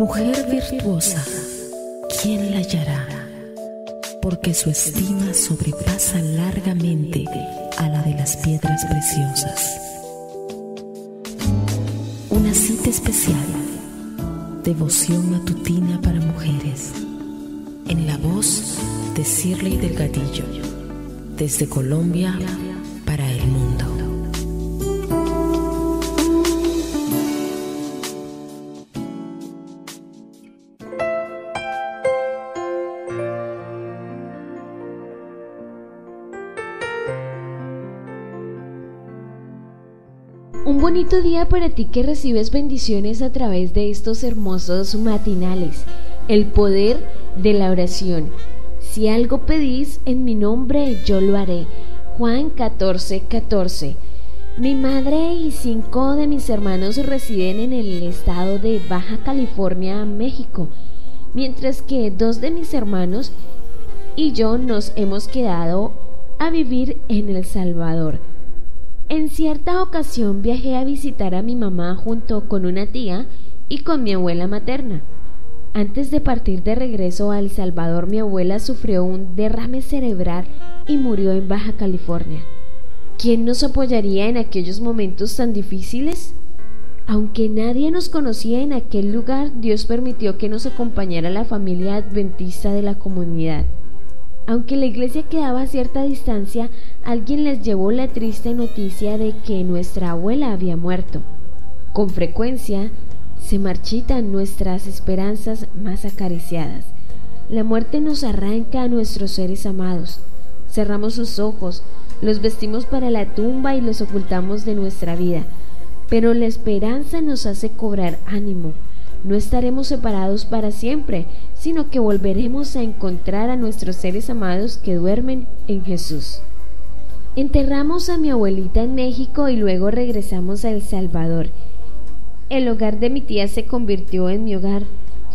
Mujer virtuosa, ¿quién la hallará? Porque su estima sobrepasa largamente a la de las piedras preciosas. Una cita especial, devoción matutina para mujeres, en la voz de Cirley Delgadillo, desde Colombia para el mundo. Un bonito día para ti que recibes bendiciones a través de estos hermosos matinales. El poder de la oración. Si algo pedís en mi nombre, yo lo haré. Juan 14, 14. Mi madre y cinco de mis hermanos residen en el estado de Baja California, México, mientras que dos de mis hermanos y yo nos hemos quedado a vivir en El Salvador. En cierta ocasión viajé a visitar a mi mamá junto con una tía y con mi abuela materna. Antes de partir de regreso a El Salvador, mi abuela sufrió un derrame cerebral y murió en Baja California. ¿Quién nos apoyaría en aquellos momentos tan difíciles? Aunque nadie nos conocía en aquel lugar, Dios permitió que nos acompañara la familia adventista de la comunidad. Aunque la iglesia quedaba a cierta distancia, alguien les llevó la triste noticia de que nuestra abuela había muerto. Con frecuencia se marchitan nuestras esperanzas más acariciadas. La muerte nos arranca a nuestros seres amados. Cerramos sus ojos, los vestimos para la tumba y los ocultamos de nuestra vida. Pero la esperanza nos hace cobrar ánimo. No estaremos separados para siempre, sino que volveremos a encontrar a nuestros seres amados que duermen en Jesús. Enterramos a mi abuelita en México y luego regresamos a El Salvador. El hogar de mi tía se convirtió en mi hogar.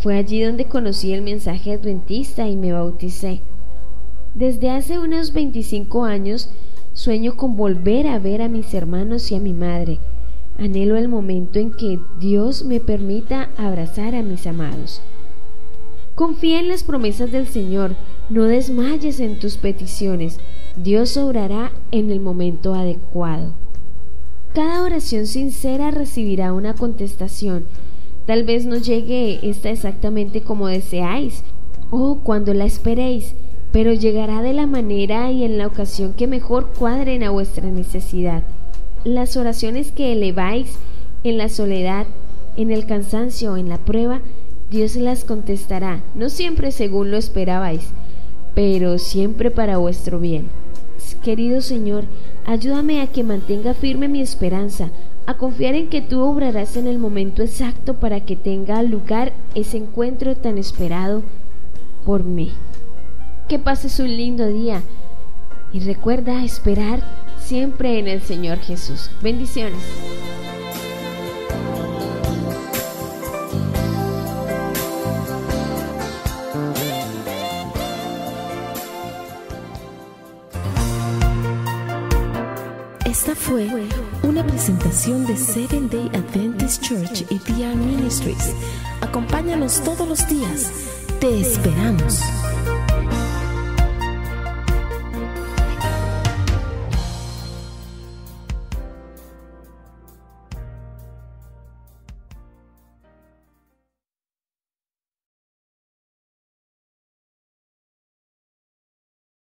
Fue allí donde conocí el mensaje adventista y me bauticé. Desde hace unos 25 años sueño con volver a ver a mis hermanos y a mi madre. Anhelo el momento en que Dios me permita abrazar a mis amados. Confía en las promesas del Señor, no desmayes en tus peticiones, Dios obrará en el momento adecuado. Cada oración sincera recibirá una contestación. Tal vez no llegue esta exactamente como deseáis o cuando la esperéis, pero llegará de la manera y en la ocasión que mejor cuadren a vuestra necesidad. Las oraciones que eleváis en la soledad, en el cansancio en la prueba, Dios las contestará, no siempre según lo esperabais, pero siempre para vuestro bien. Querido Señor, ayúdame a que mantenga firme mi esperanza, a confiar en que tú obrarás en el momento exacto para que tenga lugar ese encuentro tan esperado por mí. Que pases un lindo día y recuerda esperar siempre en el Señor Jesús. Bendiciones. Esta fue una presentación de Seven Day Adventist Church y PR Ministries. Acompáñanos todos los días. Te esperamos.